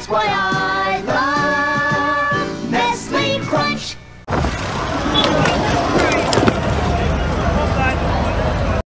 Esquire.